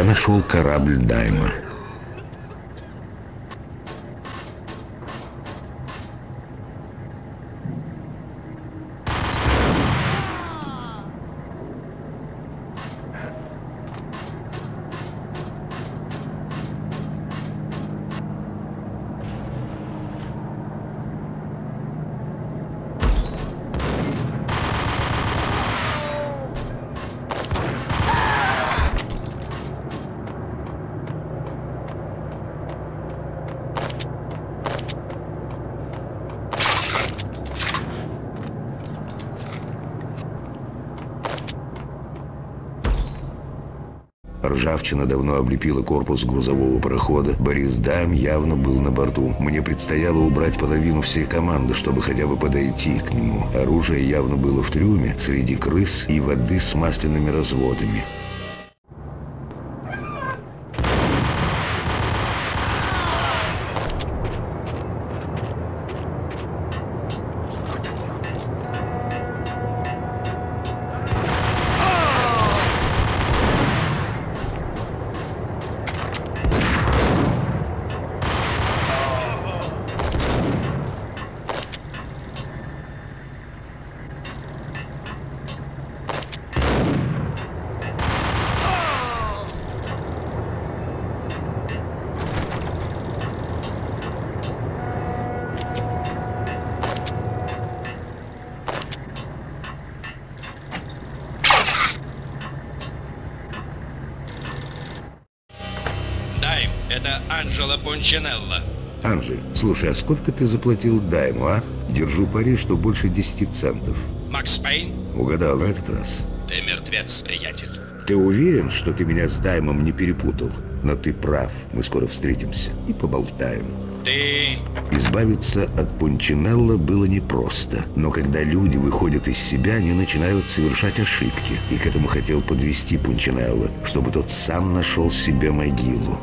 Я нашел корабль Дайма. Ржавчина давно облепила корпус грузового парохода. Борис Дайм явно был на борту. Мне предстояло убрать половину всей команды, чтобы хотя бы подойти к нему. Оружие явно было в трюме, среди крыс и воды с масляными разводами. Это Анджело Пончинелло. Анжи, слушай, а сколько ты заплатил Дайму, а? Держу пари, что больше 10 центов. Макс Пейн, Угадал на этот раз. ты мертвец, приятель. Ты уверен, что ты меня с Даймом не перепутал? Но ты прав, мы скоро встретимся и поболтаем. Ты... Избавиться от Пунчинелла было непросто, но когда люди выходят из себя, они начинают совершать ошибки. И к этому хотел подвести Пунчинелла, чтобы тот сам нашел себе могилу.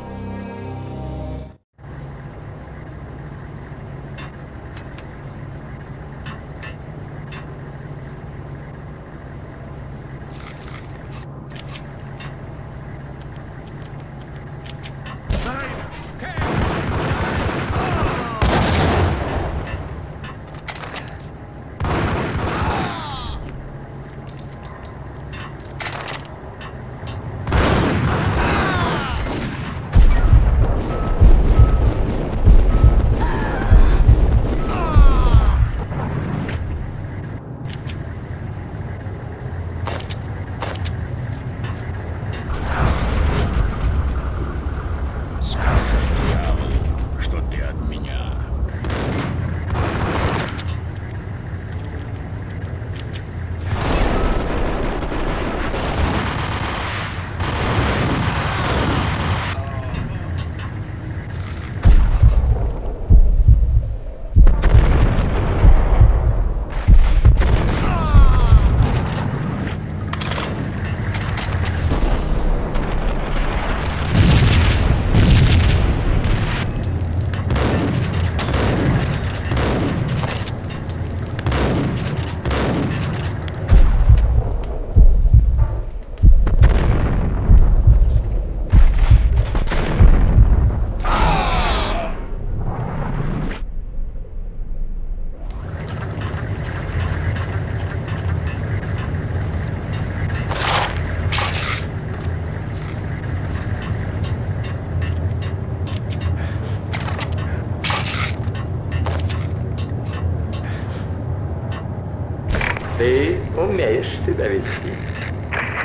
Умеешь себя вести.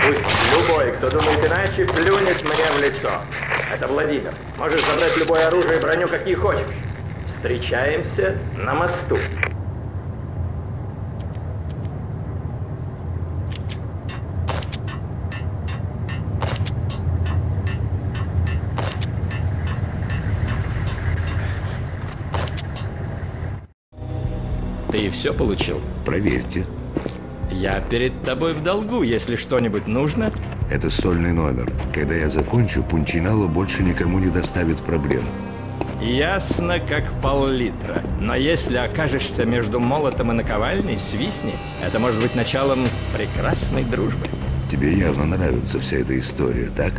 Пусть любой, кто думает иначе, плюнет мне в лицо. Это Владимир. Можешь забрать любое оружие и броню, какие хочешь. Встречаемся на мосту. Ты все получил? Проверьте. Я перед тобой в долгу, если что-нибудь нужно. Это сольный номер. Когда я закончу, Пунчинало больше никому не доставит проблем. Ясно, как пол-литра. Но если окажешься между молотом и наковальней, свистни. Это может быть началом прекрасной дружбы. Тебе явно нравится вся эта история, так?